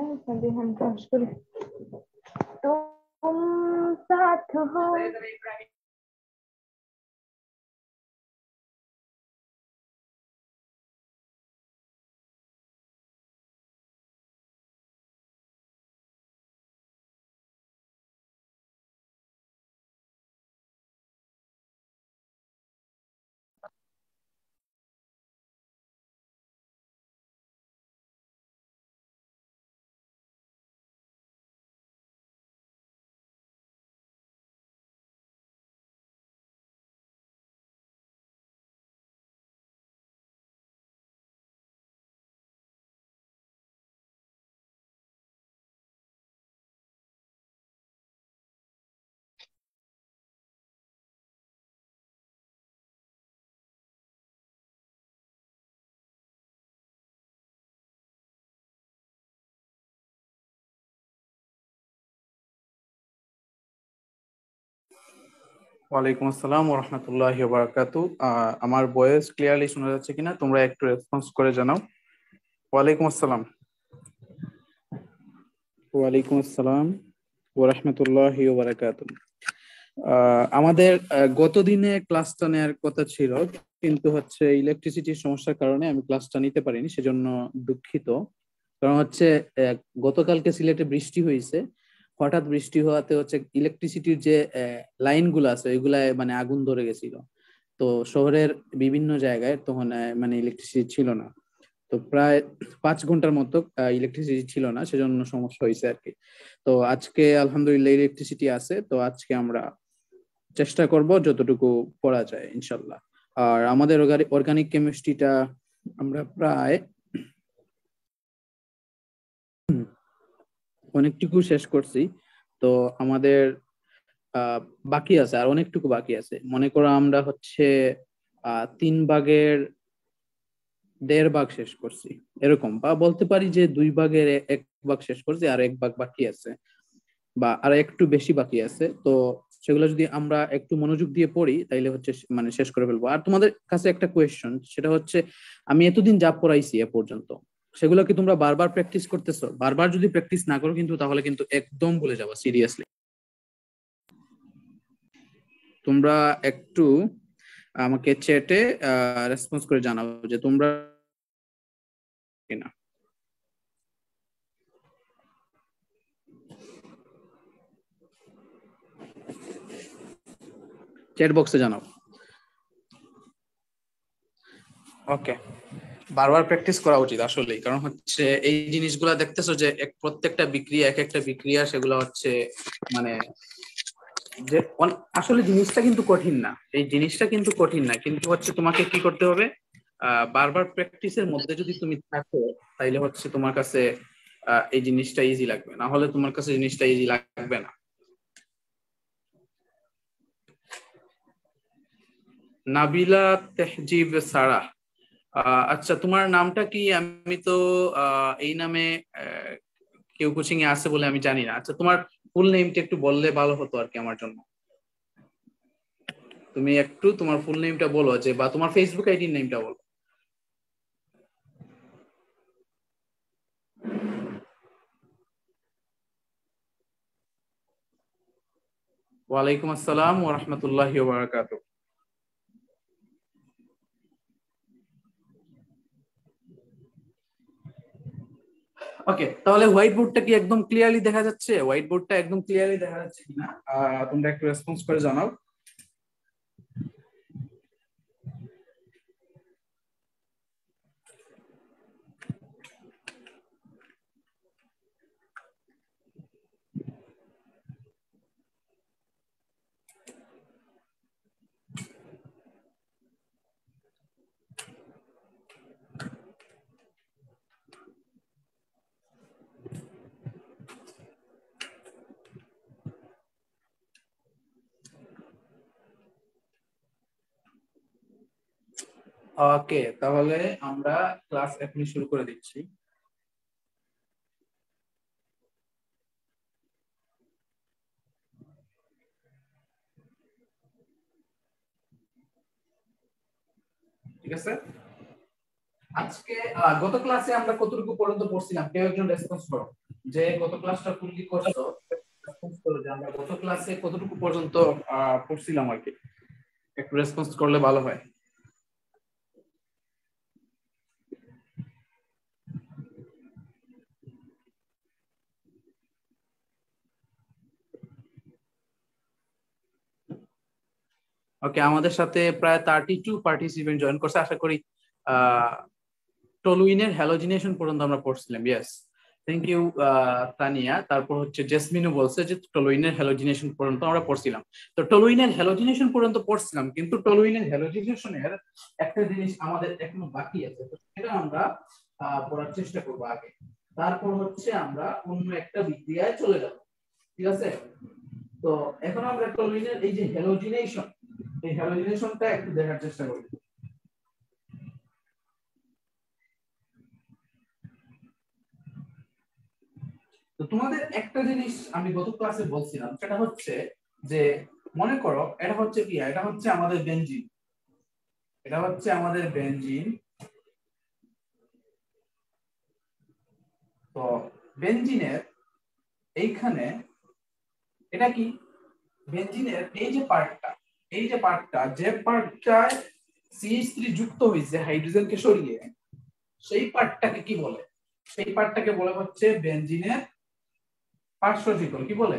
हम तुम साथ हो। ওয়ালাইকুম আসসালাম ওরহমতুল্লাহ বারাকাতু আমার ভয়েস ক্লিয়ারলি শোনা যাচ্ছে কিনা, তোমরা একটু রেসপন্স করে জানাও। ওয়ালাইকুম আসসালাম। ওয়ালাইকুম আসসালাম ওরহমতুল্লাহ বারাকাতু আমাদের গত দিনে ক্লাসটা নেওয়ার কথা ছিল, কিন্তু হচ্ছে ইলেকট্রিসিটির সমস্যার কারণে আমি ক্লাসটা নিতে পারিনি, সেজন্য দুঃখিত। কারণ হচ্ছে গতকালকে সিলেটে বৃষ্টি হয়েছে হঠাৎ বৃষ্টি হওয়াতে হচ্ছে ইলেকট্রিসিটির যে লাইনগুলো আছে ওইগুলায় মানে আগুন ধরে গেছিল। তো শহরের বিভিন্ন জায়গায় তখন মানে ইলেকট্রিসিটি ছিল না। তো প্রায় পাঁচ ঘণ্টার মতো ইলেকট্রিসিটি ছিল না, সেজন্য সমস্যা হয়েছে আর কি। তো আজকে আলহামদুলিল্লাহ ইলেকট্রিসিটি আছে, তো আজকে আমরা চেষ্টা করব যতটুকু পড়া যায়, ইনশাল্লাহ। আর আমাদের অর্গানিক কেমিস্ট্রিটা আমরা প্রায় অনেকটুকু শেষ করছি। তো আমাদের বাকি আছে, আর অনেকটুকু বাকি আছে। মনে করো আমরা হচ্ছে তিন ভাগের দেড় ভাগ শেষ করছি। এরকম বা বলতে পারি যে দুই ভাগের এক ভাগ শেষ করছি, আর এক ভাগ বাকি আছে বা আর একটু বেশি বাকি আছে। তো সেগুলো যদি আমরা একটু মনোযোগ দিয়ে পড়ি, তাইলে হচ্ছে মানে শেষ করে ফেলব। আর তোমাদের কাছে একটা কোয়েশ্চন সেটা হচ্ছে, আমি এতদিন যা পড়াইছি এ পর্যন্ত সেগুলো কি তোমরা বারবার প্র্যাকটিস করতেছো। বারবার যদি প্র্যাকটিস না করো কিন্তু তাহলে কিন্তু একদম ভুলে যাবা সিরিয়াসলি তোমরা একটু আমাকে চ্যাটে রেসপন্স করে জানাও যে তোমরা কিনা। চ্যাট বক্সে জানাও। ওকে বারবার প্র্যাকটিস করা উচিত আসলেই। কারণ হচ্ছে এই জিনিসগুলা দেখতেছো যে এক প্রত্যেকটা বিক্রিয়া, এক একটা বিক্রিয়া সেগুলো হচ্ছে মানে যে আসলে জিনিসটা কিন্তু কঠিন না। এই জিনিসটা কিন্তু কঠিন না। কিন্তু হচ্ছে তোমাকে কি করতে হবে? বারবার প্র্যাকটিসের মধ্যে যদি তুমি থাকো, তাইলে হচ্ছে তোমার কাছে এই জিনিসটা ইজি লাগবে। না হলে তোমার কাছে জিনিসটা ইজি লাগবে না। নাবিলা তেহজিব সারা। আচ্ছা তোমার নামটা কি? আমি তো এই নামে কেউ কোচিং এ আছে বলে আমি জানি না। আচ্ছা তোমার ফুল নেমটা একটু বললে ভালো হতো আর কি আমার জন্য। তুমি একটু তোমার ফুল নেমটা বলো যে, বা তোমার ফেসবুক আইডির নেমটা বলো। ওয়ালাইকুম আসসালাম ওয়া রাহমাতুল্লাহি ওয়া বারাকাতুহু। ওকে তাহলে হোয়াইট বোর্ডটা কি একদম ক্লিয়ারলি দেখা যাচ্ছে? হোয়াইট বোর্ডটা একদম ক্লিয়ারলি দেখা যাচ্ছে কিনা? তোমরা একটু রেসপন্স করে জানাও। ওকে, তাহলে আমরা ক্লাস এখনই শুরু করে দিচ্ছি। ঠিক আছে? আজকে গত ক্লাসে আমরা কতটুকু পর্যন্ত পড়ছিলাম? কেউ একজন রেসপন্স করো। যে গত ক্লাসটা তুমি কি করছ? রেসপন্স করো যে আমরা গত ক্লাসে কতটুকু পর্যন্ত পড়ছিলাম আর কি। একটু রেসপন্স করলে ভালো হয়। ওকে আমাদের সাথে প্রায় থার্টি টু পার্টিসিপেন্ট জয়েন করছে। আশা করি টলুইনের হ্যালোজিনেশন পর্যন্ত আমরা পড়ছিলাম। Yes thank you Tania. তারপর হচ্ছে জেসমিনও বলছে যে টলুইনের হ্যালোজিনেশন পর্যন্ত আমরা পড়ছিলাম। তো টলুইনের হ্যালোজিনেশন পর্যন্ত পড়ছিলাম, কিন্তু টলুইনের হ্যালোজিনেশনের একটা জিনিস আমাদের এখনও বাকি আছে, তো সেটা আমরা পড়ার চেষ্টা করব আগে। তারপর হচ্ছে আমরা অন্য একটা বিক্রিয়ায় চলে যাব। ঠিক আছে? তো এখন আমরা টলুইনের এই যে হ্যালোজিনেশন এই হ্যালোজিনেশনটা একটু দেখার চেষ্টা করি। তো তোমাদের একটা জিনিস আমি গত ক্লাসে বলছিলাম, সেটা হচ্ছে যে, মনে করো, এটা হচ্ছে কি? এটা হচ্ছে আমাদের বেনজিন এটা হচ্ছে আমাদের বেনজিন তো বেনজিনের এইখানে এটা কি? বেনজিনের এই যে পার্টটা এই যে পার্টটা যে পার্টটায় সিএইচ থ্রি যুক্ত হয়েছে হাইড্রোজেনকে সরিয়ে সেই পার্টটাকে কি বলে? সেই পার্টটাকে বলে হচ্ছে বেনজিনের পার্শ্ব শিকল। কি বলে?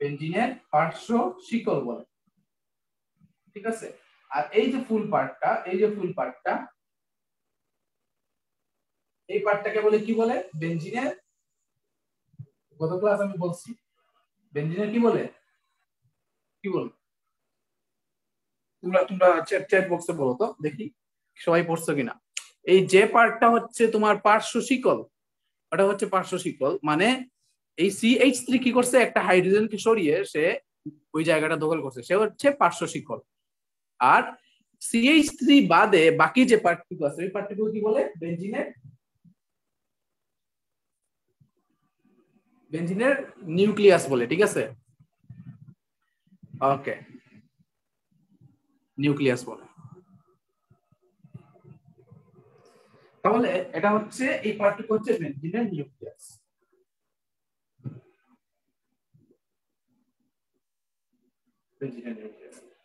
বেনজিনের পার্শ্ব শিকল বলে। ঠিক আছে? আর এই যে ফুল পার্টটা এই যে ফুল পার্টটা এই পার্টটাকে বলে কি বলে? বেনজিনের, গত ক্লাস আমি বলছি। বেনজিনের কি বলে? কি বলে? তোমরা তোমরা চ্যাট বক্সে বলো তো, দেখি সবাই পড়ছো কিনা। এই যে পার্টটা হচ্ছে তোমার পার্শ্ব শিকল, ওটা হচ্ছে পার্শ্ব শিকল মানে এই সিএইচ থ্রি কি করছে? একটা হাইড্রোজেনকে সরিয়ে সে ওই জায়গাটা দখল করছে, সে হচ্ছে পার্শ্ব শিকল। আর সিএইচ থ্রি বাদে বাকি যে পার্টটুকু আছে, ওই পার্টটুকু কি বলে? বেঞ্জিনের বেঞ্জিনের নিউক্লিয়াস বলে, ঠিক আছে? ওকে নিউক্লিয়াস বলে। তাহলে এটা হচ্ছে, এই পার্টটুকু হচ্ছে বেঞ্জিনের নিউক্লিয়াস।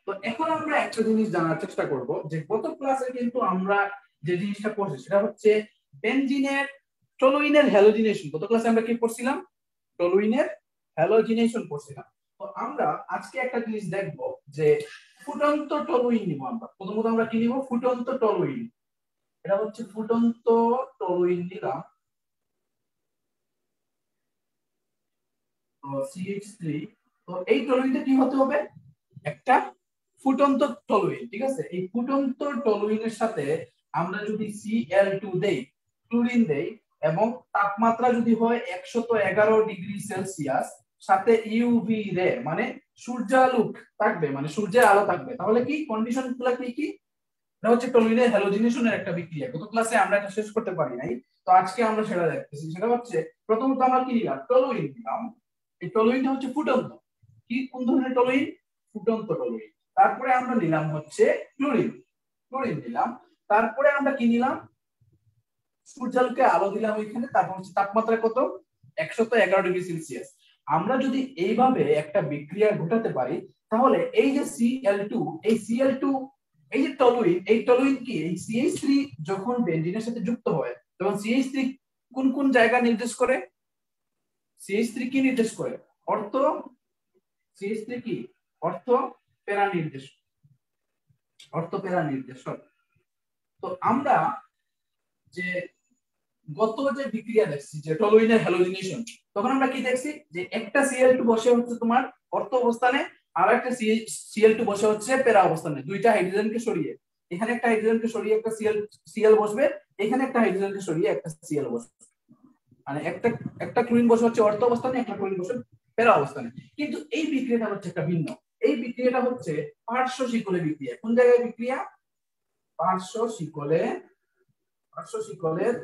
তো এখন আমরা একটা জিনিস জানার চেষ্টা করব যে গত ক্লাসে কিন্তু আমরা যে জিনিসটা পড়ছি সেটা হচ্ছে বেনজিনের টলুইনের হ্যালোজিনেশন। গত ক্লাসে আমরা কি পড়ছিলাম? টলুইনের হ্যালোজিনেশন পড়ছিলাম। তো আমরা আজকে একটা জিনিস দেখব যে ফুটন্ত টলুইন নিব আমরা। প্রথমত আমরা কি নিব? ফুটন্ত টলুইন এটা হচ্ছে ফুটন্ত টলুইন নিলাম। তো এই টলুইনটা কি হতে হবে? একটা ফুটন্ত টলুইন ঠিক আছে? এই ফুটন্ত টলুইনের সাথে আমরা যদি Cl2 দেই, ক্লোরিন দেই, এবং তাপমাত্রা যদি হয় 111 ডিগ্রি সেলসিয়াস, সাথে ইউভি রে মানে সূর্যালোক থাকবে মানে সূর্যের আলো থাকবে। তাহলে কি? কন্ডিশনগুলো কি কি? এটা হচ্ছে টলুইনের হ্যালোজিনেশনের একটা বিক্রিয়া। গত ক্লাসে আমরা এটা শেষ করতে পারি নাই। তো আজকে আমরা সেটা দেখতেছি। সেটা হচ্ছে, প্রথমত আমরা কি নিলাম? টলুইন নিলাম। এই টলুইনটা হচ্ছে ফুটন্ত। কি? কোন ধরনের টলুইন ফুটন্ত টলুইন তারপরে আমরা নিলাম হচ্ছে ক্লোরিন ক্লোরিন নিলাম। তারপরে আমরা কি নিলাম? সূর্যালোকে আলো দিলাম ওইখানে তারপর হচ্ছে তাপমাত্রা কত? একশত এগারো ডিগ্রি সেলসিয়াস। আমরা যদি এইভাবে একটা বিক্রিয়া ঘটাতে পারি, তাহলে এই যে সিএল টু এই সিএল টু এই যে টলুইন এই টলুইন কি? এই সিএইচ থ্রি যখন বেঞ্জিনের সাথে যুক্ত হয়, তখন সিএইচ থ্রি কোন কোন জায়গা নির্দেশ করে? সিএইচ থ্রি কি নির্দেশ করে? অর্থ? সিএইচ থ্রি কি? অর্থ? প্যারা নির্দেশ। অর্থ প্যারা নির্দেশক তো আমরা যে গত যে বিক্রিয়া দেখছি, যে টলুইনের হ্যালোজিনেশন তখন আমরা কি দেখছি? যে একটা সিএল টু বসে হচ্ছে তোমার অর্থ অবস্থানে, আর একটা সিএল টু বসে হচ্ছে প্যারা অবস্থানে। দুইটা হাইড্রোজেনকে সরিয়ে। এখানে একটা হাইড্রোজেনকে সরিয়ে একটা সিএল সিএল বসবে, এখানে একটা হাইড্রোজেনকে সরিয়ে একটা সিএল বসবে। মানে একটা একটা ক্লোরিন বসে হচ্ছে অর্থ অবস্থানে, একটা ক্লোরিন বসে পেরা অবস্থানে। কিন্তু এই বিক্রিয়াটা হচ্ছে একটা ভিন্ন। এই বিক্রিয়াটা হচ্ছে পার্শ্ব শিকলে বিক্রিয়া। কোন জায়গায় বিক্রিয়া? পার্শ্ব শিকলে, পার্শ্ব শিকলের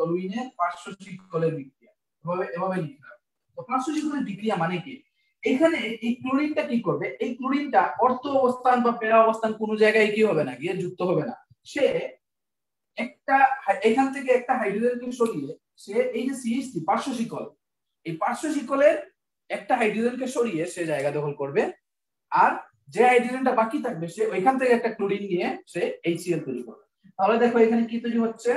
টলুইনের পার্শ্ব শিকলের বিক্রিয়া। এভাবে এভাবে তো পার্শ্ব বিক্রিয়া মানে কি? এখানে এই ক্লোরিনটা কি করবে? এই ক্লোরিনটা অর্থ অবস্থান বা প্যারা অবস্থান জায়গায় কি হবে না, গিয়ে যুক্ত হবে না। সে একটা এখান থেকে একটা হাইড্রোজেনকে সরিয়ে সে এই যে পার্শ্ব শিকল, এই পার্শ্ব শিকলের একটা হাইড্রোজেনকে সরিয়ে সে জায়গা দখল করবে। আর যে হাইড্রোজেনটা বাকি থাকবে, সে ওইখান থেকে একটা ক্লোরিন নিয়ে সে এইচসিএল তৈরি করবে। তাহলে দেখো এখানে কি তৈরি হচ্ছে?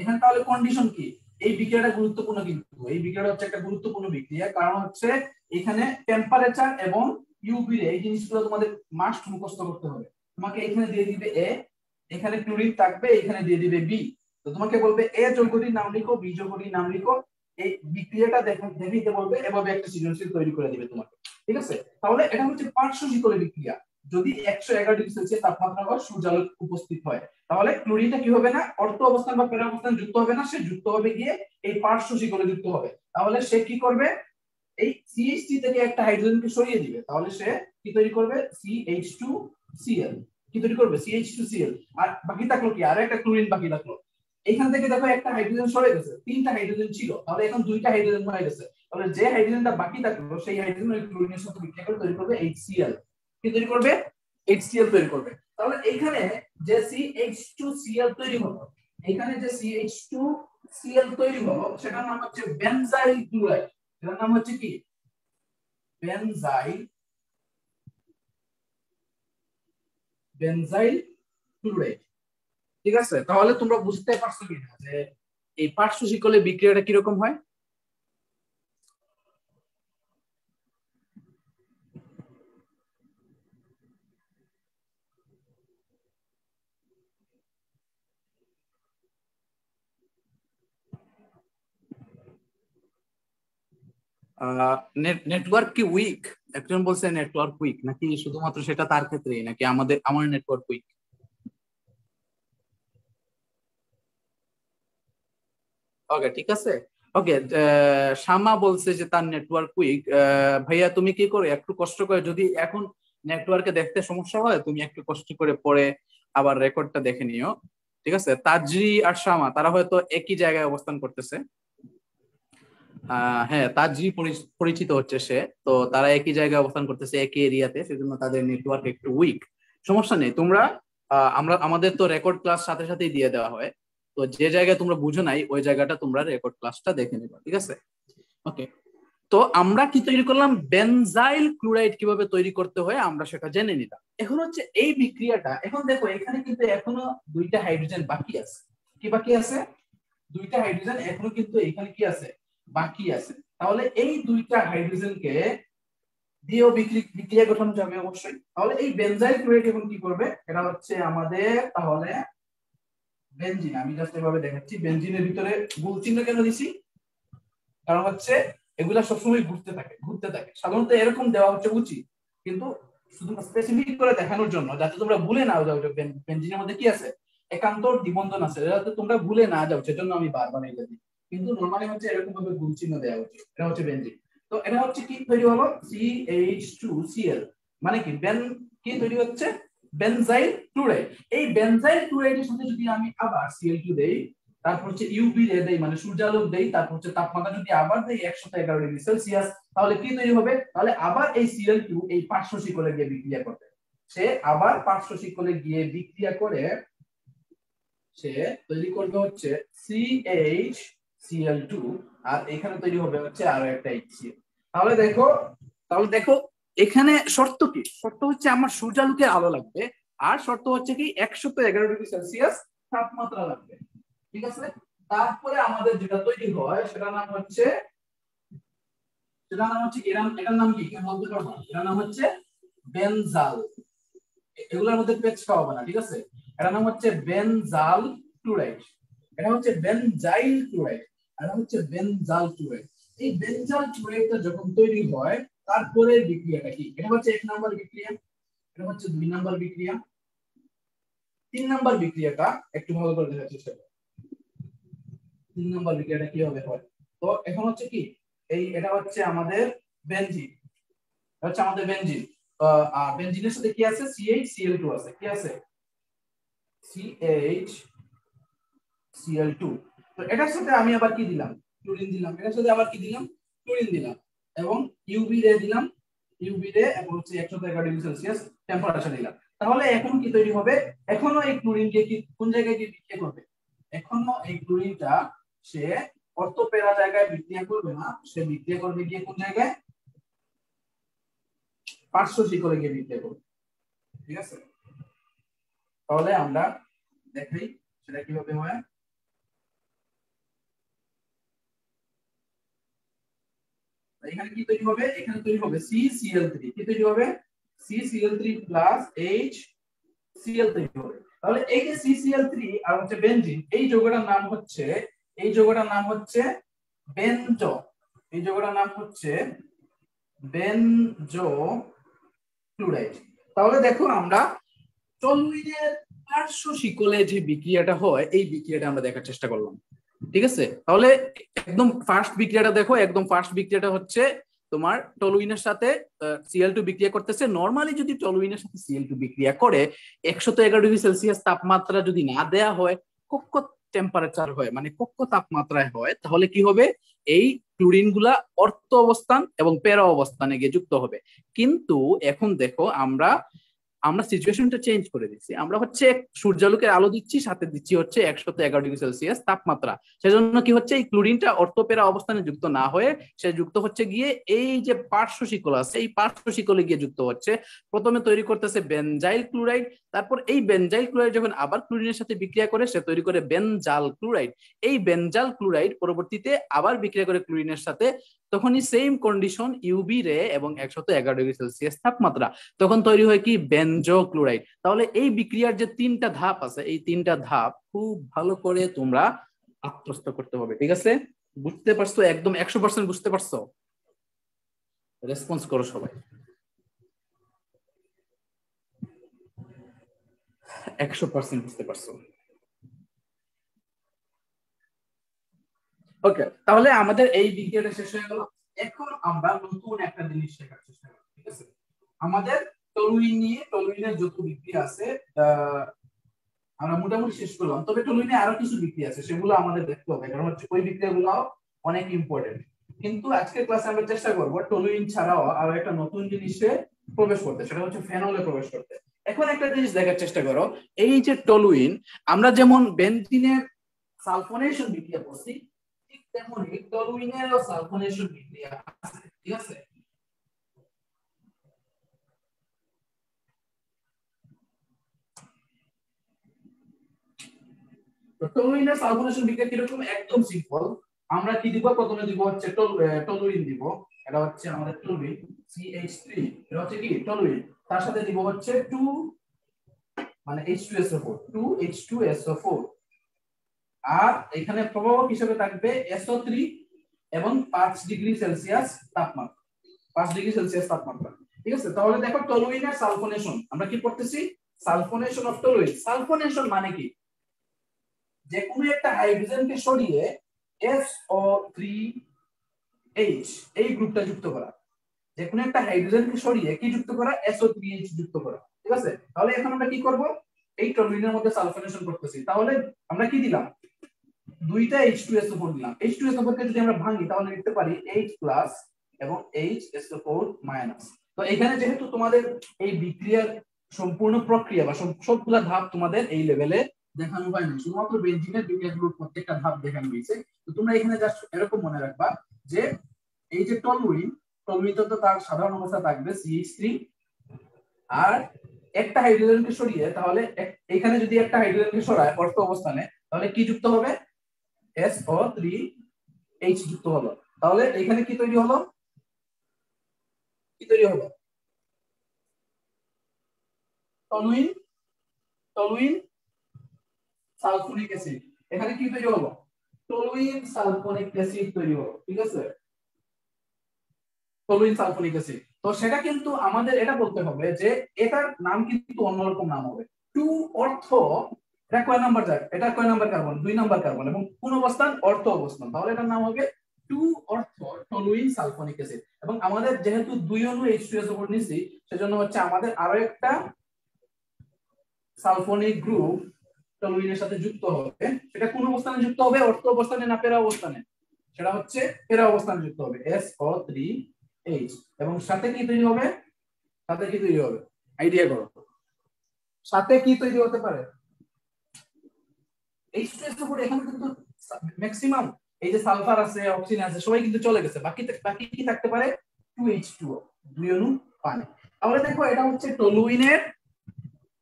এখানে তাহলে কন্ডিশন কি? এই বিক্রিয়াটা গুরুত্বপূর্ণ কিন্তু। এই বিক্রিয়াটা হচ্ছে একটা গুরুত্বপূর্ণ বিক্রিয়া। কারণ হচ্ছে এখানে টেম্পারেচার এবং ইউভি এই জিনিসগুলো তোমাদের মাস্ট মুখস্থ করতে হবে। তোমাকে এখানে দিয়ে দিবে এ এখানে ক্লোরিন থাকবে, এখানে দিয়ে দিবে বি তো তোমাকে বলবে এ যৌগটির নাম লিখো বি যৌগটির নাম লিখো। এই বিক্রিয়াটা দেখে দেখিতে বলবে, এভাবে একটা সৃজনশীল তৈরি করে দিবে তোমাকে। ঠিক আছে? তাহলে এটা হচ্ছে পার্শ্ব শিকলের বিক্রিয়া। যদি একশো এগারো ডিগ্রি সেলসিয়াস তাপমাত্রা বা সূর্যালোক উপস্থিত হয় তাহলে ক্লোরিনটা কি হবে না? অর্থ অবস্থান বা প্যারা অবস্থান যুক্ত হবে না, সে যুক্ত হবে গিয়ে এই পার্শ্ব শিকলে যুক্ত হবে। তাহলে সে কি করবে? এই সিএইচটি থেকে একটা হাইড্রোজেনকে সরিয়ে দিবে। তাহলে সে কি তৈরি করবে? সিএইচ টু সিএল কি তৈরি করবে? সিএইচ টু সিএল আর বাকি থাকল কি? আর একটা ক্লোরিন বাকি থাকল। এখান থেকে দেখো একটা হাইড্রোজেন সরে গেছে। তিনটা হাইড্রোজেন ছিল। তাহলে এখন দুইটা হাইড্রোজেন হয়ে গেছে। তাহলে যে হাইড্রোজেনটা বাকি থাকল, সেই হাইড্রোজেন ওই ক্লোরিনের সাথে বিক্রিয়া করে তৈরি করবে HCl কি তৈরি করবে? HCl তৈরি করবে। তাহলে এখানে যে CH2Cl তৈরি হলো, এখানে যে CH2Cl তৈরি হলো, সেটার নাম হচ্ছে বেনজাইল ক্লোরাইড এটার নাম হচ্ছে কি? বেনজাইল বেনজাইল ক্লোরাইড ঠিক আছে? তাহলে তোমরা বুঝতে পারছ কিনা যে এই পার্শ্ব শিকলে বিক্রিয়াটা কীরকম হয়? নেটওয়ার্ক কি উইক একজন বলছে নেটওয়ার্ক উইক নাকি শুধুমাত্র সেটা তার ক্ষেত্রেই, নাকি আমাদের, আমার নেটওয়ার্ক উইক ওকে ঠিক আছে? ওকে শামা বলছে যে তার নেটওয়ার্ক উইক ভাইয়া, তুমি কি করো? একটু কষ্ট করে, যদি এখন নেটওয়ার্কে দেখতে সমস্যা হয়, তুমি একটু কষ্ট করে পরে আবার রেকর্ডটা দেখে নিও। ঠিক আছে? তাজরি আর শামা তারা হয়তো একই জায়গায় অবস্থান করতেছে। হ্যাঁ তাজরি পরিচিত হচ্ছে সে, তো তারা একই জায়গায় অবস্থান করতেছে, একই এরিয়াতে, সেজন্য তাদের নেটওয়ার্ক একটু উইক সমস্যা নেই, তোমরা আমরা, আমাদের তো রেকর্ড ক্লাস সাথে সাথেই দিয়ে দেওয়া হয়, তো যে জায়গায় তোমরা বুঝো নাই, ওই জায়গাটা তোমরা রেকর্ড ক্লাসটা দেখে নেবে, ঠিক আছে? ওকে তো আমরা কি তৈরি করলাম? বেনজাইল ক্লোরাইড কীভাবে তৈরি করতে হয়, আমরা সেটা জেনে নিলাম। এখন হচ্ছে এই বিক্রিয়াটা, এখন দেখো, এখানে কিন্তু এখনও দুইটা হাইড্রোজেন বাকি আছে। কি বাকি আছে? দুইটা হাইড্রোজেন এখনও কিন্তু এখানে কি আছে? বাকি আছে। তাহলে এই দুইটা হাইড্রোজেনকে দিয়েও বিক্রিয়া গঠন যাবে অবশ্যই। তাহলে এই বেনজাইল ক্লোরাইড এখন কি করবে? এটা হচ্ছে আমাদের তাহলে বেনজিন আমি জাস্ট এভাবে দেখাচ্ছি। বেনজিনের ভিতরে গোল চিহ্ন কেন দিছি? কারণ হচ্ছে এগুলা সবসময় ঘুরতে থাকে ঘুরতে থাকে। সাধারণত এরকম দেওয়া হচ্ছে উচিত। কিন্তু শুধু স্পেসিফিক করে দেখানোর জন্য, যাতে তোমরা ভুলে না যাও বেনজিনের মধ্যে কি আছে? একান্ত দ্বিবন্ধন আছে। যাতে তোমরা ভুলে না যাও, সেজন্য আমি বারবার এটা দিই কিন্তু নর্মালি হচ্ছে এরকম ভাবে গুণ চিহ্ন দেওয়া উচিত। এটা হচ্ছে বেনজিন। তো এটা হচ্ছে কি তৈরি হলো? CH2Cl মানে কি? বেন, কি তৈরি হচ্ছে? বেনজাইল ক্লোরাইড এই বেনজাইল ক্লোরাইডের সাথে যদি আমি আবার Cl2 দেই, তারপর হচ্ছে ইউভি রে দেই মানে সূর্যালোক দেই, তারপর হচ্ছে তাপমাত্রা যদি আবার দেই 111 ডিগ্রি সেলসিয়াস, তাহলে কি তৈরি হবে? তাহলে আবার এই Cl2 এই পার্শ্ব শিকলে গিয়ে বিক্রিয়া করবে। সে আবার পার্শ্ব শিকলে গিয়ে বিক্রিয়া করে, সে তৈরি করবে হচ্ছে CH Cl2 আর এখানে তৈরি হবে হচ্ছে আরও একটা HCl তাহলে দেখো তাহলে দেখো, এখানে শর্ত কি? শর্ত হচ্ছে আমার সূর্যালোকে আলো লাগবে, আর শর্ত হচ্ছে কি একশত এগারো ডিগ্রি সেলসিয়াস তাপমাত্রা লাগবে। ঠিক আছে? তারপরে আমাদের যেটা তৈরি হয়, সেটার নাম হচ্ছে, সেটার নাম হচ্ছে এরাম এটার নাম কি? বলতে পারব এটার নাম হচ্ছে বেনজাল। এগুলোর মধ্যে পেজ খাওয়াবো না, ঠিক আছে? এটার নাম হচ্ছে বেনজাল ক্লোরাইড। এটা হচ্ছে বেনজাইল ক্লোরাইড। এটা হচ্ছে বেনজাল ক্লোরাইড এই বেনজাল ক্লোরাইডটা যখন তৈরি হয়, তারপরে বিক্রিয়াটা কি? এটা হচ্ছে এক নাম্বার বিক্রিয়া, এটা হচ্ছে দুই নাম্বার বিক্রিয়া। তিন নাম্বার বিক্রিয়াটা একটু ভালো করে দেখার চেষ্টা করো। তিন নাম্বার বিক্রিয়াটা কীভাবে হয়? তো এখন হচ্ছে কি, এই এটা হচ্ছে আমাদের বেনজিন হচ্ছে আমাদের বেনজিন আর বেনজিনের সাথে কি আছে? CH Cl2 আছে। কি আছে? CH Cl2 তো এটার সাথে আমি আবার কি দিলাম? ক্লোরিন দিলাম। এটার সাথে আবার কি দিলাম? ক্লোরিন দিলাম। এবং ইউভি রে দিলাম। ইউভি রে এবং হচ্ছে 111 ডিগ্রি সেলসিয়াস টেম্পারেচার দিলাম তাহলে এখন কি তৈরি হবে? এখনও এই ক্লোরিন গিয়ে কি কোন জায়গায় গিয়ে বিক্রিয়া করবে? এখনও এই ক্লোরিনটা সে অর্থপেরা জায়গায় বিক্রিয়া করবে না। সে বিক্রিয়া করবে গিয়ে কোন জায়গায়? পার্শ্ব শিকলে গিয়ে বিক্রিয়া করবে। ঠিক আছে? তাহলে আমরা দেখাই সেটা কীভাবে হয়। এখানে কি তৈরি হবে? এখানে তৈরি হবে CCl3 কি তৈরি হবে? CCl3 প্লাস H Cl তৈরি হবে। তাহলে এই যে CCl3 আর হচ্ছে বেনজিন এই যৌগটার নাম হচ্ছে, এই যৌগটার নাম হচ্ছে বেনজো এই যৌগটার নাম হচ্ছে বেনজো তাহলে দেখো আমরা টলুইনের পার্শ্ব শিকলে যে বিক্রিয়াটা হয়, এই বিক্রিয়াটা আমরা দেখার চেষ্টা করলাম। ঠিক আছে? তাহলে একদম ফার্স্ট বিক্রিয়াটা দেখো, একদম ফার্স্ট বিক্রিয়াটা হচ্ছে তোমার টলুইনের সাথে সিএল টু বিক্রিয়া করতেছে। নর্মালি যদি টলুইনের সাথে সিএল টু বিক্রিয়া করে একশত এগারো ডিগ্রি সেলসিয়াস তাপমাত্রা যদি না দেয়া হয়, কক্ষ টেম্পারেচার হয় মানে কক্ষ তাপমাত্রায় হয়, তাহলে কি হবে? এই ক্লোরিনগুলা অর্থ অবস্থান এবং পেরা অবস্থানে গিয়ে যুক্ত হবে। কিন্তু এখন দেখো, আমরা আমরা সিচুয়েশনটা চেঞ্জ করে দিচ্ছি। আমরা হচ্ছে সূর্যালোকের আলো দিচ্ছি, সাথে দিচ্ছি হচ্ছে একশত এগারো ডিগ্রি সেলসিয়াস তাপমাত্রা। সেজন্য কি হচ্ছে এই ক্লোরিনটা অর্থপেরা অবস্থানে যুক্ত না হয়ে সে যুক্ত হচ্ছে গিয়ে এই যে পার্শ্ব শিকল আছে, এই পার্শ্ব শিকলে গিয়ে যুক্ত হচ্ছে। প্রথমে তৈরি করতেছে বেনজাইল ক্লোরাইড তারপর এই বেনজাইল ক্লোরাইড যখন আবার ক্লোরিনের সাথে বিক্রিয়া করে, সে তৈরি করে বেনজাল ক্লোরাইড এই বেনজাল ক্লোরাইড পরবর্তীতে আবার বিক্রিয়া করে ক্লোরিনের সাথে, তখনই সেম কন্ডিশন ইউবি রে এবং একশত এগারো ডিগ্রি সেলসিয়াস তাপমাত্রা। তখন তৈরি হয় কি? বেনজো ক্লোরাইড তাহলে এই বিক্রিয়ার যে তিনটা ধাপ আছে, এই তিনটা ধাপ খুব ভালো করে তোমরা আত্মস্থ করতে হবে, ঠিক আছে? বুঝতে পারছ? একদম একশো পার্সেন্ট বুঝতে পারছ? রেসপন্স করো সবাই। একশো পার্সেন্ট বুঝতে পারছ। ওকে তাহলে আমাদের এই বিক্রিয়াটা শেষ হয়ে গেল। এখন আমরা নতুন একটা জিনিস শেখার চেষ্টা ঠিক আছে? আমাদের টলুইন নিয়ে টলুইনের যত বিক্রিয়া আছে আমরা মোটামুটি শেষ করলাম। তবে টলুইনে আরও কিছু বিক্রিয়া আছে, সেগুলো আমাদের দেখতে হবে, কারণ হচ্ছে ওই বিক্রিয়াগুলো অনেক ইম্পর্টেন্ট কিন্তু আজকের ক্লাসে আমরা চেষ্টা টলুইন ছাড়াও আরও একটা নতুন জিনিসে প্রবেশ করতে, সেটা হচ্ছে ফেনলে প্রবেশ করতে। এখন একটা জিনিস দেখার চেষ্টা করো, এই যে টলুইন আমরা যেমন বেনজিনের সালফোনেশন বিক্রিয়া করছি, ঠিক তেমনই টলুইনেরও সালফোনেশন বিক্রিয়া আছে, ঠিক আছে? টলুইনের সালফোনেশন বিক্রিয়া কীরকম? একদম সিম্পল আমরা কি দিব? প্রথমে দিব হচ্ছে টলুইন দিব। এটা হচ্ছে আমাদের টলুইন CH3 এটা হচ্ছে কি? টলুইন। তার সাথে দিব হচ্ছে 2 মানে H2SO4 2H2SO4 আর এখানে প্রভাবক হিসেবে থাকবে SO3 এবং 5 ডিগ্রি সেলসিয়াস তাপমাত্রা। 5 ডিগ্রি সেলসিয়াস তাপমাত্রা। ঠিক আছে? তাহলে দেখো টলুইনের সালফোনেশন। আমরা কি করতেছি সালফোনেশন অফ টলুইন। সালফোনেশন মানে কি? যে কোনো একটা হাইড্রোজেনকে সরিয়ে SO3H এই গ্রুপটা যুক্ত করা। যে কোনো একটা হাইড্রোজেনকে সরিয়ে কি যুক্ত করা? SO3H যুক্ত করা। ঠিক আছে? তাহলে এখন আমরা কি করব? এই টলুইনের মধ্যে সালফোনেশন করতেছি। তাহলে আমরা কি দিলাম? দুইটা H2SO4 দিলাম। H2SO4 কে যদি আমরা ভাঙি, তাহলে লিখতে পারি H প্লাস এবং HSO4 মাইনাস তো এখানে যেহেতু তোমাদের এই বিক্রিয়ার সম্পূর্ণ প্রক্রিয়া বা সবগুলা ধাপ তোমাদের এই লেভেলে দেখানো হয় না শুধুমাত্র বেঞ্জিনের বিক্রিয়াগুলোর প্রত্যেকটা ধাপ দেখানো হয়েছে। তো তোমরা এখানে জাস্ট এরকম মনে রাখবা যে এই যে টলুইন টলুইন তো তার সাধারণ অবস্থা থাকবে CH3 আর একটা হাইড্রোজেনকে সরিয়ে তাহলে এখানে যদি একটা হাইড্রোজেনকে সরায় অর্থ অবস্থানে, তাহলে কি যুক্ত হবে? SO3H যুক্ত হলো। তাহলে এখানে কি তৈরি হলো? কি তৈরি হলো? Toluene toluene sulphonic acid. এখানে কি তৈরি হলো? টলুইন সালফোনিক অ্যাসিড তৈরি হলো, ঠিক আছে? Toluene sulphonic acid. তো সেটা কিন্তু আমাদের এটা বলতে হবে যে এটার নাম কিন্তু অন্যরকম নাম হবে। টু অর্থ, এটা কয় নাম্বার যায় এটা কয় নাম্বার কার্বন? দুই নাম্বার কার্বন। এবং কোন অবস্থান? অর্থ অবস্থান। তাহলে এটার নাম হবে টু অর্থ টলুইন সালফোনিক অ্যাসিড। এবং আমাদের যেহেতু দুই অণু H2SO4 নিছি সেজন্য হচ্ছে আমাদের আরও একটা সালফোনিক গ্রুপ টলুইনের সাথে যুক্ত হবে, সেটা কোন অবস্থানে যুক্ত হবে? অর্থ অবস্থানে না পেরা অবস্থানে? সেটা হচ্ছে পেরা অবস্থানে যুক্ত হবে। এস ও থ্রি এইচ এবং সাথে কি তৈরি হবে? সাথে কি তৈরি হবে? আইডিয়া করো। সাথে কি তৈরি হতে পারে? এই স্ট্রেস উপরে এখানে কিন্তু ম্যাক্সিমাম এই যে সালফার আছে অক্সিজেন আছে, সবাই কিন্তু চলে গেছে। বাকি বাকি কি থাকতে পারে? 2H2O দুই অণু পানি তাহলে দেখো, এটা হচ্ছে টলুইনের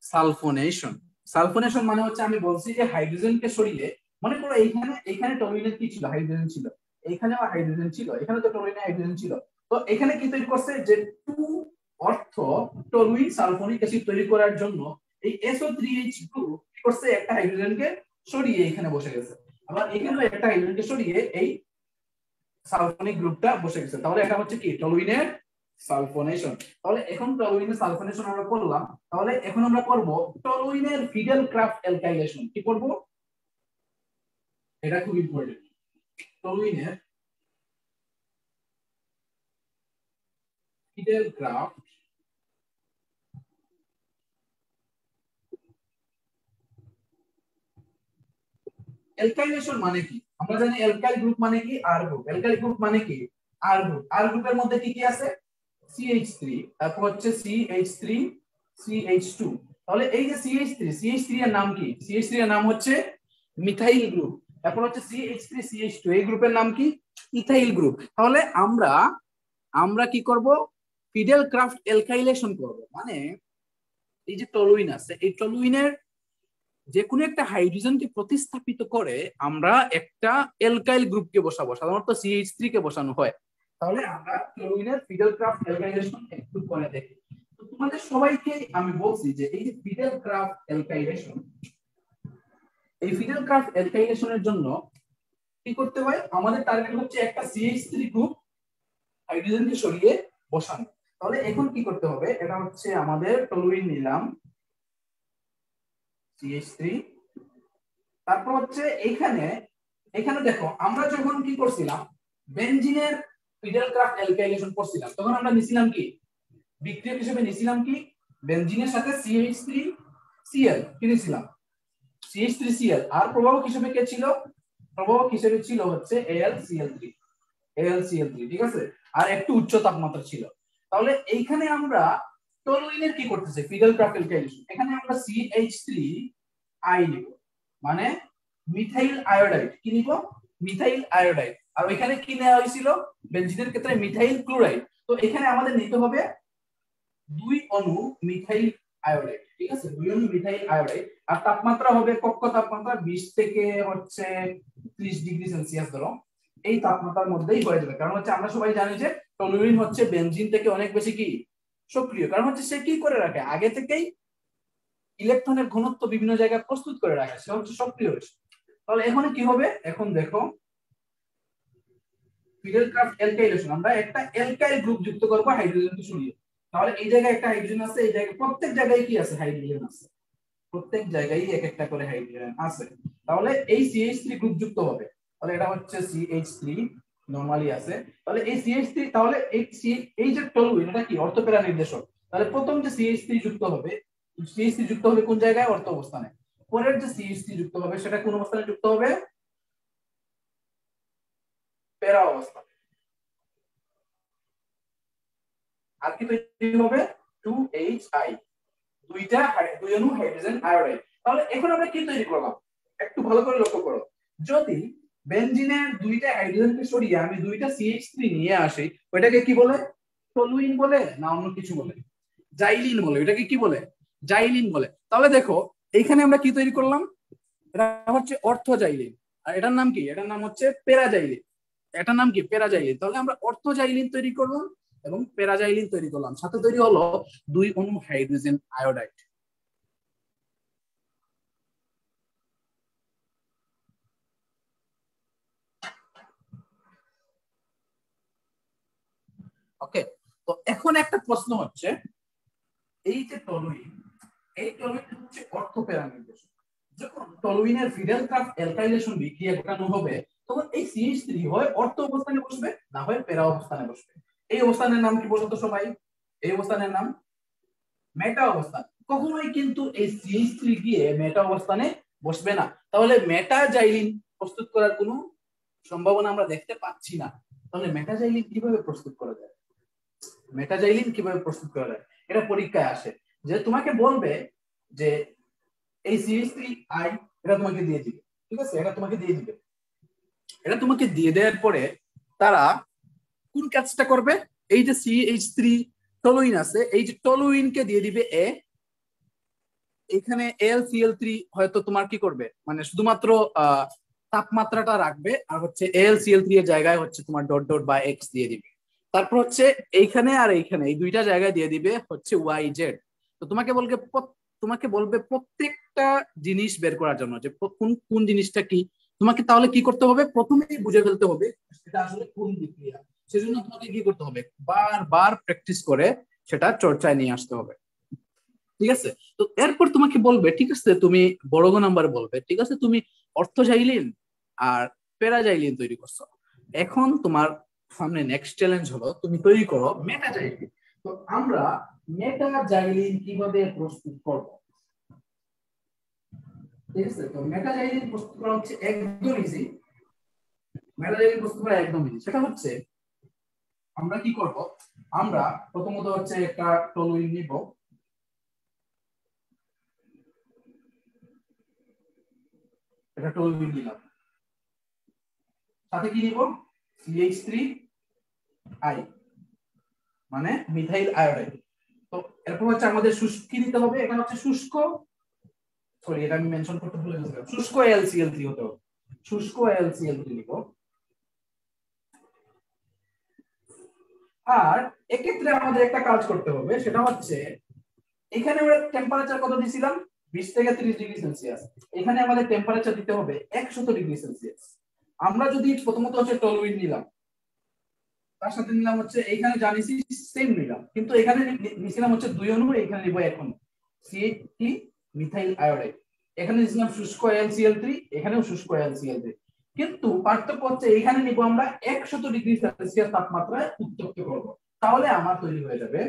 সালফোনেশন সালফোনেশন মানে হচ্ছে আমি বলছি যে হাইড্রোজেনকে সরিয়ে, মনে করো এইখানে এইখানে টলুইনের কি ছিল? হাইড্রোজেন ছিল। এইখানেও হাইড্রোজেন ছিল এখানে তো টলুইনে হাইড্রোজেন ছিল। তো এখানে কি তৈরি করছে? যে টু অর্থ টলুইন সালফোনিক অ্যাসিড তৈরি করার জন্য এই SO3H গ্রুপ কি করছে? একটা হাইড্রোজেনকে সরিয়ে এখানে বসে গেছে। আবার এখানেও একটা হাইড্রোজেনকে সরিয়ে এই সালফোনিক গ্রুপটা বসে গেছে। তাহলে এটা হচ্ছে কি? টলুইনের সালফোনেশন। তাহলে এখন টলুইনের সালফোনেশন আমরা করলাম। তাহলে এখন আমরা করব টলুইনের ফিডেল ক্রাফট অ্যালকাইলেশন। কি করব? এটা খুব ইম্পর্টেন্ট টলুইনের ফিডেল ক্রাফট অ্যালকাইলেশন মানে কি? আমরা জানি অ্যালকাইল গ্রুপ মানে কি? আর গ্রুপ অ্যালকাইল গ্রুপ মানে কি? আর গ্রুপ আর গ্রুপের মধ্যে কি কি আছে? CH3 তারপর হচ্ছে CH3 CH2 তাহলে এই যে CH3 CH3 এর নাম কি? CH3 এর নাম হচ্ছে মিথাইল গ্রুপ তারপর হচ্ছে CH3 CH2 এই গ্রুপের নাম কি? ইথাইল গ্রুপ তাহলে আমরা আমরা কি করব? ফিডেল ক্রাফট অ্যালকাইলেশন করব। মানে এই যে টলুইন আছে, এই টলুইনের যে কোনো একটা হাইড্রোজেনকে প্রতিস্থাপিত করে আমরা একটা এলকাইল গ্রুপকে বসাবো। সাধারণত সিএইচ থ্রি কে বসানো হয়। তাহলে আমরা ক্লোরিনের ফিডেল ক্রাফট অ্যালকাইলেশন একটু করে দেখি। তো তোমাদের সবাইকে আমি বলছি যে এই যে ফিডেল ক্রাফট অ্যালকাইলেশন এই ফিডেল ক্রাফট অ্যালকাইলেশনের জন্য কি করতে হয়? আমাদের টার্গেট হচ্ছে একটা সিএইচ থ্রি গ্রুপ হাইড্রোজেনকে সরিয়ে বসানো। তাহলে এখন কি করতে হবে? এটা হচ্ছে আমাদের টলুইন নিলাম CH3 তারপর হচ্ছে এখানে এখানে দেখো, আমরা যখন কি করছিলাম? বেনজিনের করছিলাম। তখন আমরা নিছিলাম কি? হিসেবে কি? সাথে CH3 Cl কি নিছিলাম CH3 Cl আর প্রভাবক হিসেবে কে ছিল? প্রভাবক হিসেবে ছিল হচ্ছে AlCl3 AlCl3 ঠিক আছে? আর একটু উচ্চ তাপমাত্রা ছিল। তাহলে এইখানে আমরা কি করতেছে? ক্রাফট এখানে আমরা CH3 আই নিব। মানে মিথাইল আয়োডাইড। কি নিব? Methyl iodide. আর ওইখানে কি নেওয়া হয়েছিল? বেনজিনের ক্ষেত্রে মিথাইল ক্লোরাইড। তো এখানে আমাদের নিতে হবে দুই অণু মিথাইল আয়োডাইড, ঠিক আছে? দুই অণু মিথাইল আয়োডাইড। আর তাপমাত্রা হবে কক্ষ তাপমাত্রা 20 থেকে হচ্ছে 30 ডিগ্রি সেলসিয়াস, ধরো। এই তাপমাত্রার মধ্যেই হয়ে যাবে। কারণ হচ্ছে আমরা সবাই জানি যে টলুইন হচ্ছে বেনজিন থেকে অনেক বেশি কি? সক্রিয়। কারণ হচ্ছে সে কি করে রাখে? আগে থেকেই ইলেকট্রনের ঘনত্ব বিভিন্ন জায়গায় প্রস্তুত করে রাখে। সে হচ্ছে সক্রিয়। তাহলে এখন কি হবে? এখন দেখো ফিডেল ক্রাফট অ্যালকাইলেশন আমরা একটা অ্যালকাইল গ্রুপ যুক্ত করব হাইড্রোজেনকে সরিয়ে। তাহলে এই জায়গায় একটা হাইড্রোজেন আছে, এই জায়গায় প্রত্যেক জায়গায় কি আছে? হাইড্রোজেন আছে। প্রত্যেক জায়গায় এক একটা করে হাইড্রোজেন আছে। তাহলে এই CH3 গ্রুপ যুক্ত হবে। তাহলে এটা হচ্ছে CH3 নরমালি আছে। তাহলে এই CH3 তাহলে এই এই যে টলুইন এটা কি? অর্থপেরা নির্দেশক। তাহলে প্রথম যে CH3 যুক্ত হবে CH3 যুক্ত হবে কোন জায়গায়? অর্থ অবস্থানে। পরের যে CH3 যুক্ত হবে, সেটা কোন অবস্থানে যুক্ত হবে? প্যারা অবস্থানে আর কি তৈরি হবে? 2HI দুইটা দুই অণু হাইড্রোজেন আয়োডাইড তাহলে এখন আমরা কি তৈরি করলাম? একটু ভালো করে লক্ষ্য করো। যদি বেনজিনের দুইটা হাইড্রোজেনকে সরিয়ে আমি দুইটা CH3 নিয়ে আসি, ওইটাকে কি বলে? টলুইন বলে না অন্য কিছু বলে? জাইলিন বলে। এটাকে কি বলে? জাইলিন বলে। তাহলে দেখো, এইখানে আমরা কি তৈরি করলাম? এটা হচ্ছে অর্থজাইলিন আর এটার নাম কি? এটার নাম হচ্ছে প্যারাজাইলিন এটার নাম কি? প্যারাজাইলিন। তাহলে আমরা অর্থজাইলিন তৈরি করলাম এবং প্যারাজাইলিন তৈরি করলাম। সাথে তৈরি হলো দুই অণু হাইড্রোজেন আয়োডাইড। ওকে তো এখন একটা প্রশ্ন হচ্ছে, এই যে টলুইন এই টলুইন হচ্ছে অর্থপেরা নির্দেশক যখন টলুইনের ফিডেল অ্যালকাইলেশন বিক্রিয়া ঘটানো হবে, তখন এই CH3 হয় অর্থ অবস্থানে বসবে, না হয় পেরা অবস্থানে বসবে। এই অবস্থানের নাম কি বলতো সবাই? এই অবস্থানের নাম? মেটা অবস্থান। কখনোই কিন্তু এই CH3 গিয়ে মেটা অবস্থানে বসবে না। তাহলে মেটা জাইলিন প্রস্তুত করার কোনো সম্ভাবনা আমরা দেখতে পাচ্ছি না। তাহলে মেটাজাইলিন কীভাবে প্রস্তুত করা যায়? মেটাজাইলিন কীভাবে প্রস্তুত করা যায়? এটা পরীক্ষায় আসে। যে তোমাকে বলবে যে এই সিএইচ থ্রি আই এটা তোমাকে দিয়ে দিবে, ঠিক আছে? এটা তোমাকে দিয়ে দিবে। এটা তোমাকে দিয়ে দেওয়ার পরে তারা কোন কাজটা করবে? এই যে সিএইচ থ্রি টলুইন আছে, এই যে টলুইনকে দিয়ে দিবে এ এখানে এল সিএল থ্রি হয়তো তোমার কি করবে? মানে শুধুমাত্র তাপমাত্রাটা রাখবে, আর হচ্ছে এল সিএল থ্রি এর জায়গায় হচ্ছে তোমার ডট ডট বা এক্স দিয়ে দিবে। তারপর হচ্ছে এইখানে আর এইখানে, এই দুইটা জায়গায় দিয়ে দিবে হচ্ছে ওয়াই জেড তো তোমাকে বলবে তোমাকে বলবে প্রত্যেকটা জিনিস বের করার জন্য যে কোন কোন জিনিসটা কি? তোমাকে তাহলে কি করতে হবে? প্রথমেই বুঝে ফেলতে হবে সেটা আসলে কোন বিক্রিয়া। সেজন্য তোমাকে কি করতে হবে? বারবার প্র্যাকটিস করে সেটা চর্চায় নিয়ে আসতে হবে। ঠিক আছে? তো এরপর তোমাকে বলবে, ঠিক আছে, তুমি বড় নাম্বার বলবে, ঠিক আছে, তুমি অর্থজাইলিন আর প্যারাজাইলিন তৈরি করছ। এখন তোমার সামনে নেক্সট চ্যালেঞ্জ হলো, তুমি তৈরি করো মেটাজাইলিন তো আমরা মেটাজাইলিন কীভাবে প্রস্তুত করব? ঠিক আছে, তো মেটাজাইলিন প্রস্তুত করা হচ্ছে একদম ইজি মেটাজাইলিন প্রস্তুত করা একদম ইজি সেটা হচ্ছে, আমরা কি করব? আমরা প্রথমত হচ্ছে একটা টলুইন নিব। এটা টলুইন নিলাম। সাথে কি নিব? CH3 আই মানে মিথাইল আয়োডাইড। তো হচ্ছে আমাদের কি নিতে হবে? এটা হচ্ছে শুষ্ক আমি মেনশন করতে ভুলে গেছিলাম শুষ্ক LCl3 হতে হবে। শুষ্ক LCl3 নিব আর এক্ষেত্রে আমাদের একটা কাজ করতে হবে, সেটা হচ্ছে এখানে আমরা টেম্পারেচার কত দিয়েছিলাম 20 থেকে 30 ডিগ্রি সেলসিয়াস। এখানে আমাদের টেম্পারেচার দিতে হবে 100 ডিগ্রি সেলসিয়াস। আমরা যদি প্রথমত হচ্ছে টলুইন নিলাম তার সাথে নিলাম হচ্ছে, এইখানে জানিছি সেম নিলাম। কিন্তু এখানে নিছিলাম হচ্ছে দুই অণু এখানে নিব এখন সিএটি মিথাইল আয়োডাইড এখানে নিছিলাম শুষ্ক LCl3 এখানেও শুষ্ক LCl3 কিন্তু পার্থক্য হচ্ছে এখানে নিব আমরা 100 ডিগ্রি সেলসিয়াস তাপমাত্রায় উত্তপ্ত করব। তাহলে আমার তৈরি হয়ে যাবে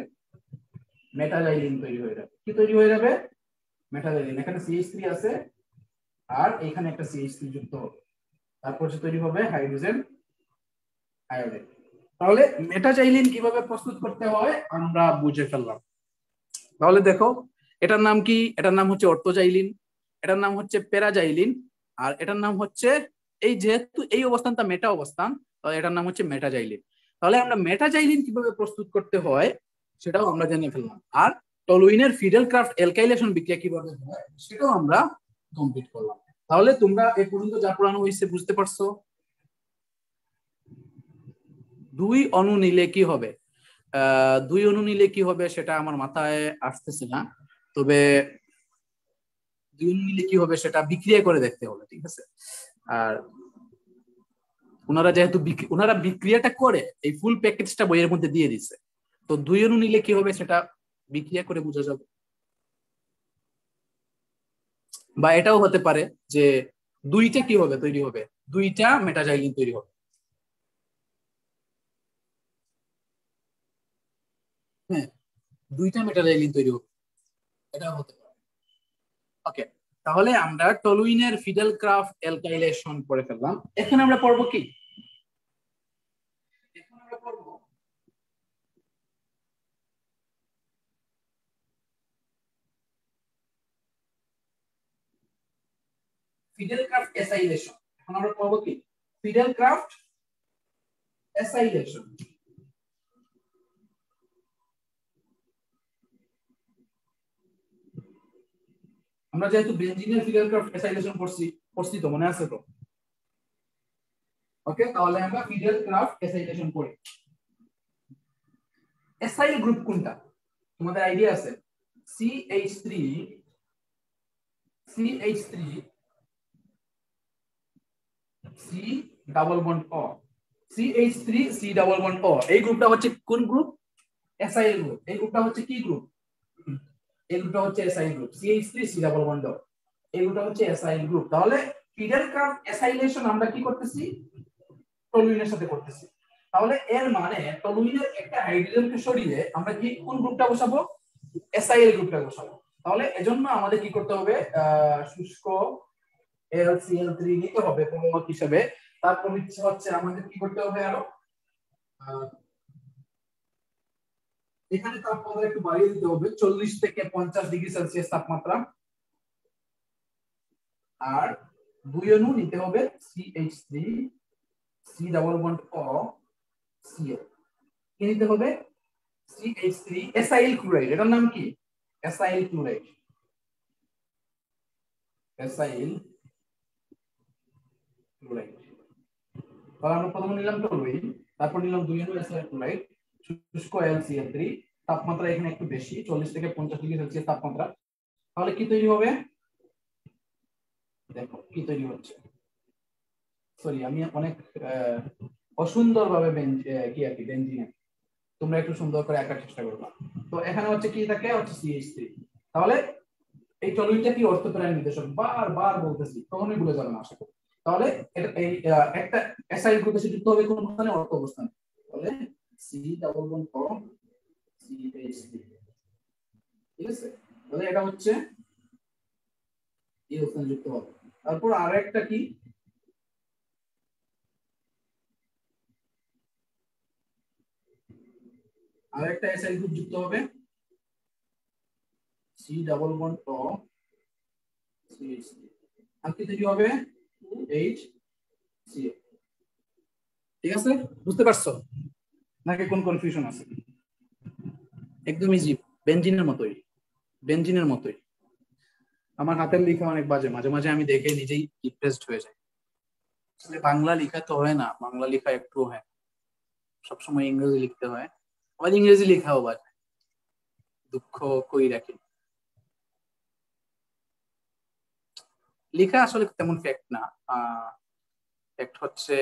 মেটাজাইলিন তৈরি হয়ে যাবে। কি তৈরি হয়ে যাবে? মেটাজাইলিন এখানে CH3 আছে, আর এখানে একটা CH3 যুক্ত। হবে তারপর তৈরি হবে হাইড্রোজেন আয়োডাইড তাহলে মেটাজাইলিন কীভাবে প্রস্তুত করতে হয়, আমরা বুঝে ফেললাম। তাহলে দেখো, এটার নাম কি? এটার নাম হচ্ছে অর্থোজাইলিন, এটার নাম হচ্ছে প্যারাজাইলিন, আর এটার নাম হচ্ছে, এই যেহেতু এই অবস্থানটা মেটা অবস্থান, তাহলে এটার নাম হচ্ছে মেটাজাইলিন তাহলে আমরা মেটাজাইলিন কীভাবে প্রস্তুত করতে হয়, সেটাও আমরা জেনে ফেললাম। আর টলুইনের ফিডেল ক্রাফট এলকাইলেশন বিক্রিয়া কীভাবে হয়, সেটাও আমরা কমপ্লিট করলাম। তাহলে তোমরা এ পর্যন্ত যা পড়ানো হয়েছে বুঝতে পারছ। দুই অণু নিলে কি হবে? দুই অণু নিলে কি হবে সেটা আমার মাথায় আসতেছে না। তবে দুই অণু নিলে কি হবে সেটা বিক্রিয়া করে দেখতে হবে, ঠিক আছে? আর ওনারা যেহেতু ওনারা বিক্রিয়াটা করে, এই ফুল প্যাকেজটা বইয়ের মধ্যে দিয়ে দিছে। তো দুই অণু নিলে কি হবে সেটা বিক্রিয়া করে বোঝা যাবে। বা এটাও হতে পারে যে দুইটা কি হবে তৈরি হবে? দুইটা মেটাজাইলিন তৈরি হবে। হ্যাঁ দুইটা মেটাজাইলিন তৈরি হবে। এটাও হতে পারে। ওকে তাহলে আমরা টলুইনের ফিডেল ক্রাফট এলকাইলেশন পড়ে ফেললাম। এখানে আমরা পড়ব কি? ফিডেল ক্রাফট এসাইলেশন এখন আমরা পড়ব কি? ফিডেল ক্রাফট এসাইলেশন আমরা যেহেতু বেঞ্জিনের ফিডেল ক্রাফট এসাইলেশন করছি করছি তো, মনে আছে তো? ওকে তাহলে আমরা ফিডেল ক্রাফট এসাইলেশন করি। এসাইল গ্রুপ কোনটা? তোমাদের আইডিয়া আছে? CH3 CH3 C double bond O CH3 C double bond O, এই গ্রুপটা হচ্ছে কোন গ্রুপ এসআইএল গ্রুপ এই গ্রুপটা হচ্ছে কি গ্রুপ এই গ্রুপটা হচ্ছে acyl group CH3 C double bond এই হচ্ছে এসআইএল গ্রুপ তাহলে ফিডার কার্ভ এসাইলেশন আমরা কি করতেছি? টলুইনের সাথে করতেছি। তাহলে এর মানে টলুইনের একটা হাইড্রোজেনকে সরিয়ে আমরা কি কোন গ্রুপটা বসাবো? এসআইএল গ্রুপটা বসাবো। তাহলে এজন্য আমাদের কি করতে হবে? শুষ্ক LCl3 নিতে হবে প্রমোক হিসেবে। তারপর হচ্ছে আমাদের কি করতে হবে আরও? এখানে তাপমাত্রা একটু বাড়িয়ে দিতে হবে। চল্লিশ থেকে পঞ্চাশ ডিগ্রি সেলসিয়াস তাপমাত্রা। আর দুই অণু নিতে হবে CH three C double one O CL কি নিতে হবে? C CH three acyl chloride এটার নাম কি? এসআইএল ক্লোরাইড এসআইএল ক্লোরাইড তাহলে আমরা প্রথমে নিলাম টলুইন তারপর নিলাম দুই অণু এসআইএল ক্লোরাইড শুষ্ক এলসিএল থ্রি তাপমাত্রা এখানে একটু বেশি, চল্লিশ থেকে পঞ্চাশ ডিগ্রি সেলসিয়াস তাপমাত্রা। তাহলে কি তৈরি হবে? দেখো, কি তৈরি হচ্ছে? সরি আমি অনেক অসুন্দর ভাবে কি আর কি বেঞ্জিনে তোমরা একটু সুন্দর করে আঁকার চেষ্টা করবা। তো এখানে হচ্ছে কি থাকে? হচ্ছে সিএইচ থ্রি তাহলে এই টলুইনটা কি অর্থপ্রায় নির্দেশক? বারবার বলতেছি, কখনোই ভুলে যাবে না, আশা করি। তাহলে একটা এসআই গ্রুপে যুক্ত হবে কোন অর্থ অবস্থানে। C double bond CH three ঠিক আছে? এটা হচ্ছে এই তারপর আর একটা কি? আর একটা এসআই গ্রুপ যুক্ত হবে। C double bond O CH আর কি তৈরি এইচ সি ঠিক আছে? বুঝতে পারছ? নাকি কোন কনফিউশন আছে? একদম ইজি বেঞ্জিনের মতোই বেঞ্জিনের মতোই। আমার হাতের লেখা অনেক বাজে মাঝে মাঝে আমি দেখে নিজেই ইমপ্রেসড হয়ে যাই। আসলে বাংলা লেখা তো হয় না বাংলা লেখা একটু হয় সবসময় ইংরেজি লিখতে হয়। আবার ইংরেজি লেখাও বাজে। দুঃখ কই রাখি। লেখা আসলে তেমন ফ্যাক্ট না। ফ্যাক্ট হচ্ছে